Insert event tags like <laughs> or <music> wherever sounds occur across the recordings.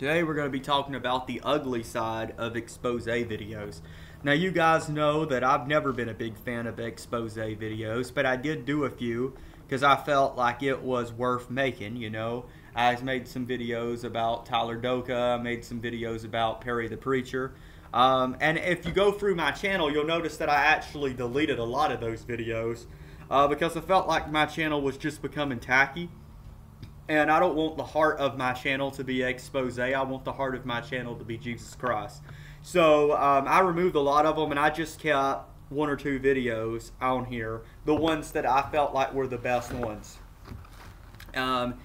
Today we're going to be talking about the ugly side of expose videos. Now you guys know that I've never been a big fan of expose videos, but I did do a few because I felt like it was worth making, you know. I made some videos about Tyler Doka, I made some videos about Perry the Preacher. Um, and if you go through my channel, you'll notice that I actually deleted a lot of those videos uh, because I felt like my channel was just becoming tacky and I don't want the heart of my channel to be expose. I want the heart of my channel to be Jesus Christ. So um, I removed a lot of them, and I just kept one or two videos on here, the ones that I felt like were the best ones. Um,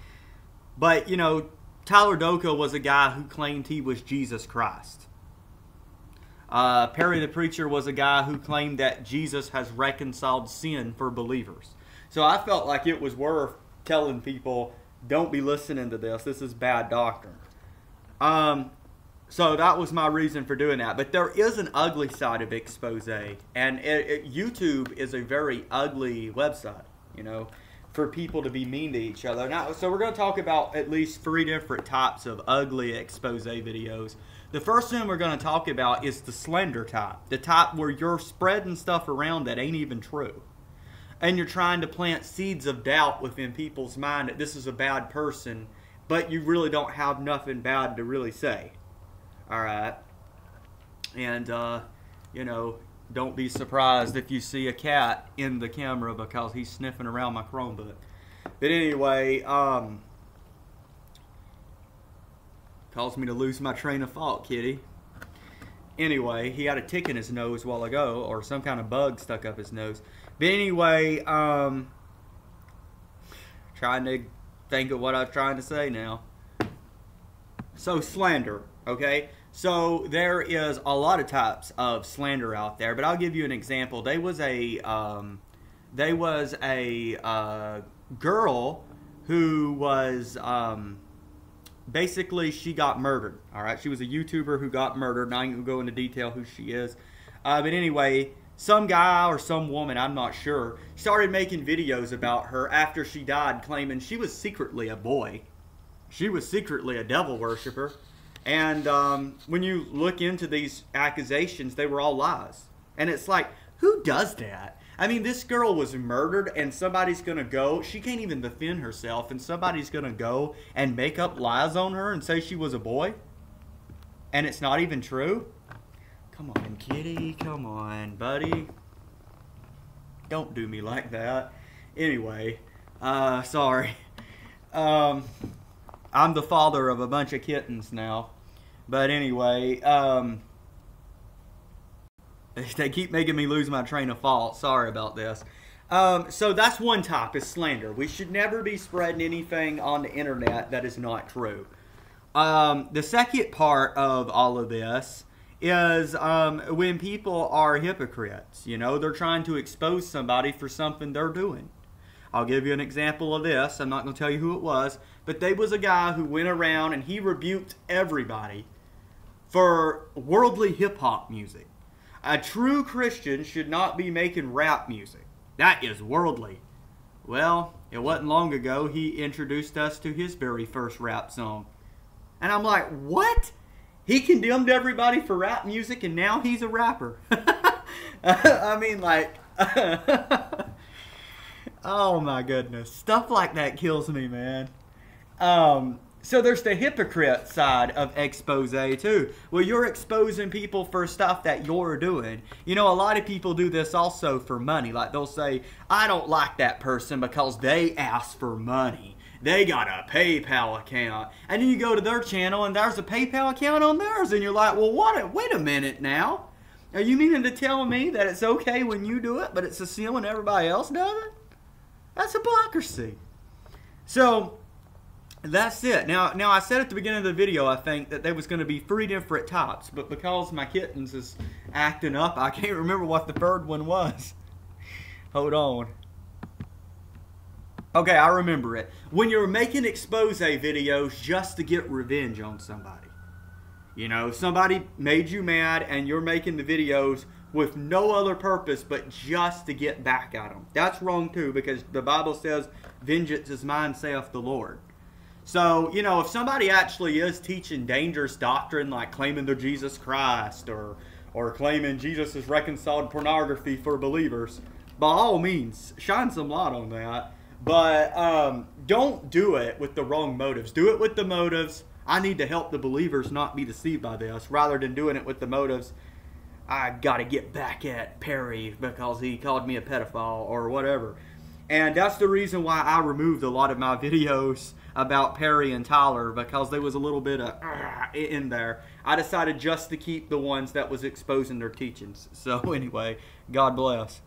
but you know, Tyler Doka was a guy who claimed he was Jesus Christ. Uh, Perry the Preacher was a guy who claimed that Jesus has reconciled sin for believers. So I felt like it was worth telling people don't be listening to this. This is bad doctrine. Um, so that was my reason for doing that. But there is an ugly side of expose, and it, it, YouTube is a very ugly website. You know, for people to be mean to each other. Now, so we're going to talk about at least three different types of ugly expose videos. The first one we're going to talk about is the slender type, the type where you're spreading stuff around that ain't even true and you're trying to plant seeds of doubt within people's mind that this is a bad person, but you really don't have nothing bad to really say. All right. And, uh, you know, don't be surprised if you see a cat in the camera because he's sniffing around my Chromebook. But anyway, um, caused me to lose my train of thought, kitty. Anyway, he had a tick in his nose a while ago, or some kind of bug stuck up his nose. But anyway, um, trying to think of what I was trying to say now. So slander, okay? So there is a lot of types of slander out there, but I'll give you an example. There was a um, there was a uh, girl who was um, basically she got murdered. All right, she was a YouTuber who got murdered. Now I ain't gonna go into detail who she is, uh, but anyway, some guy or some woman, I'm not sure, started making videos about her after she died, claiming she was secretly a boy. She was secretly a devil worshiper. And um, when you look into these accusations, they were all lies. And it's like, who does that? I mean, this girl was murdered, and somebody's going to go, she can't even defend herself, and somebody's going to go and make up lies on her and say she was a boy? And it's not even true? Come on, kitty. Come on, buddy. Don't do me like that. Anyway, uh, sorry. Um, I'm the father of a bunch of kittens now. But anyway, um, <laughs> they keep making me lose my train of thought. Sorry about this. Um, so that's one type is slander. We should never be spreading anything on the internet that is not true. Um, the second part of all of this is um, when people are hypocrites. You know, they're trying to expose somebody for something they're doing. I'll give you an example of this. I'm not going to tell you who it was, but there was a guy who went around and he rebuked everybody for worldly hip hop music. A true Christian should not be making rap music. That is worldly. Well, it wasn't long ago he introduced us to his very first rap song. And I'm like, what? He condemned everybody for rap music, and now he's a rapper. <laughs> I mean, like, <laughs> oh my goodness, stuff like that kills me, man. Um, so there's the hypocrite side of expose too. Well, you're exposing people for stuff that you're doing. You know, a lot of people do this also for money. Like they'll say, "I don't like that person because they asked for money." they got a PayPal account. And then you go to their channel and there's a PayPal account on theirs. And you're like, well, what? wait a minute now. Are you meaning to tell me that it's okay when you do it, but it's a sin when everybody else does it? That's hypocrisy. So that's it. Now, now I said at the beginning of the video, I think that there was going to be three different types, but because my kittens is acting up, I can't remember what the third one was. Hold on. Okay, I remember it. When you're making expose videos just to get revenge on somebody. You know, somebody made you mad and you're making the videos with no other purpose but just to get back at them. That's wrong too because the Bible says, vengeance is mine, saith the Lord. So, you know, if somebody actually is teaching dangerous doctrine like claiming they're Jesus Christ or or claiming Jesus is reconciled pornography for believers, by all means, shine some light on that. But um, don't do it with the wrong motives. Do it with the motives. I need to help the believers not be deceived by this, rather than doing it with the motives. I got to get back at Perry because he called me a pedophile or whatever. And that's the reason why I removed a lot of my videos about Perry and Tyler because there was a little bit of uh, in there. I decided just to keep the ones that was exposing their teachings. So <laughs> anyway, God bless.